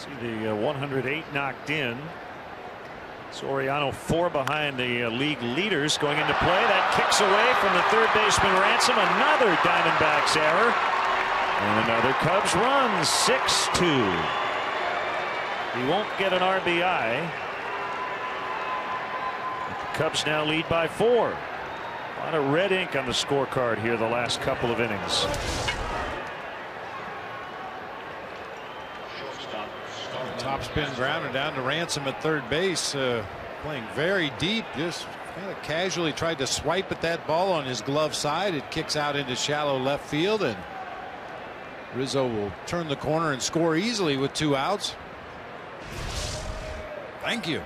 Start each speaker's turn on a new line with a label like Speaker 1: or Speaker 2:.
Speaker 1: See the uh, 108 knocked in. Soriano four behind the uh, league leaders going into play. That kicks away from the third baseman Ransom. Another Diamondbacks error. And another Cubs run 6-2. He won't get an RBI. The Cubs now lead by four. A lot of red ink on the scorecard here the last couple of innings.
Speaker 2: Top spin grounder down to Ransom at third base. Uh, playing very deep. Just kind of casually tried to swipe at that ball on his glove side. It kicks out into shallow left field and Rizzo will turn the corner and score easily with two outs. Thank you.